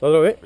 ¿Todo lo ve?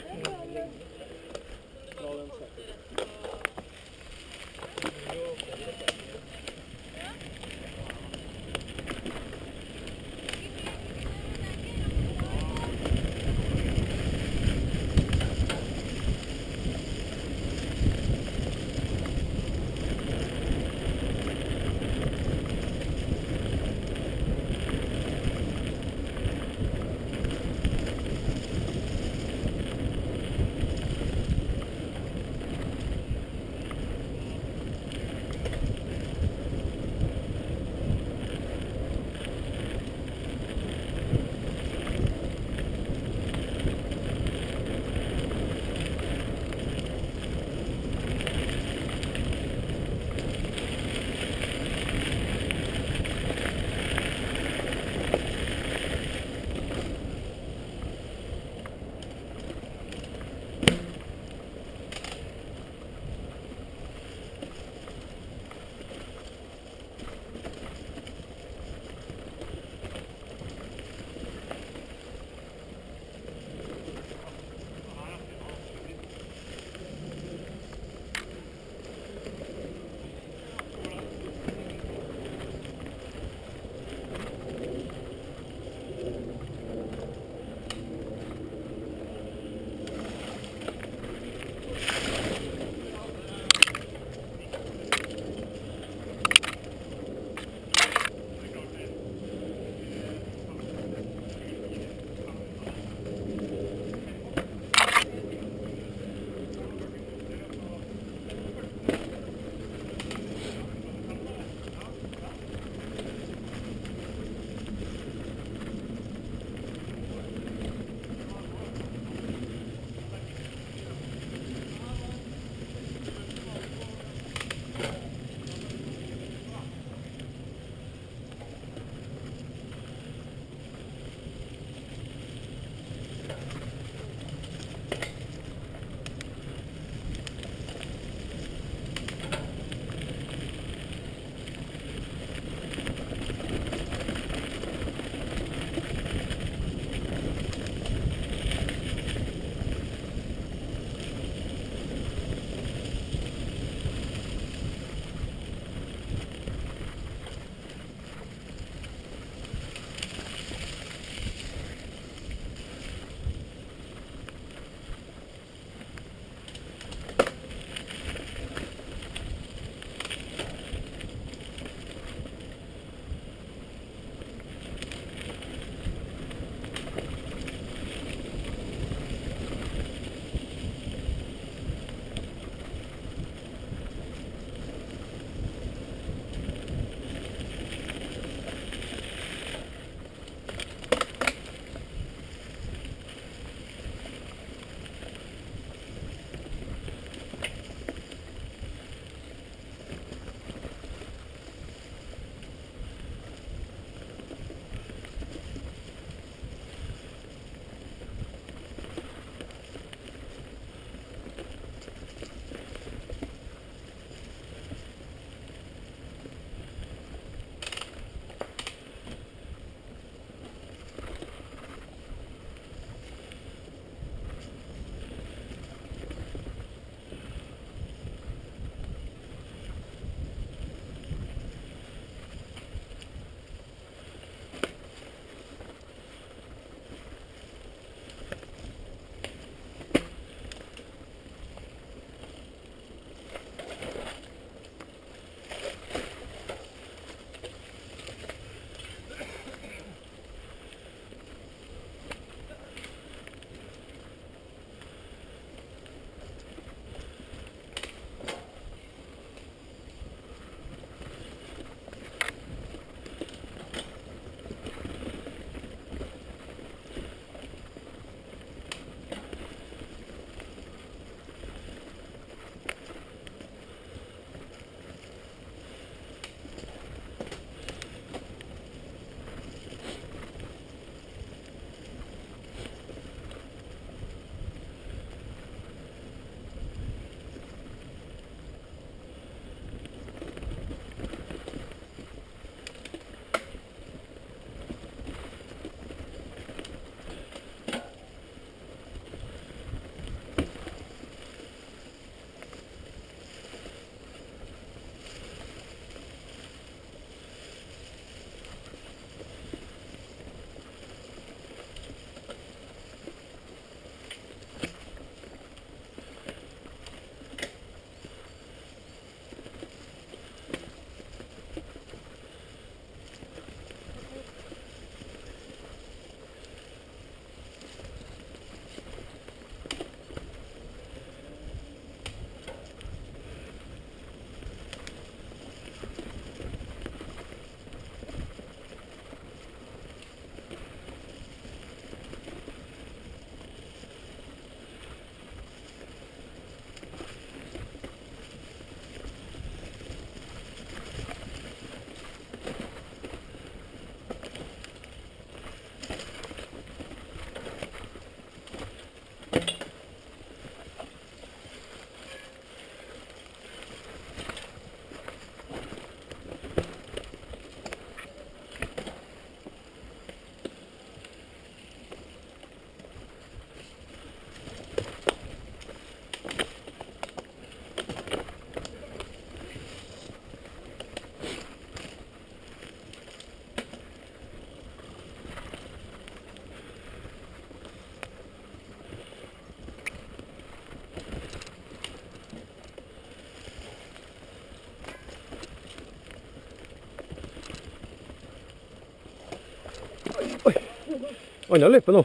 Anna løype nå.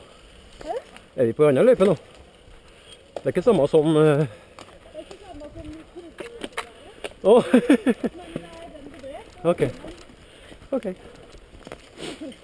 Hæ? Er vi på anna løype nå? Det er ikke samme som uh... Det er ikke samme som Å, men det er den bedre. OK. OK.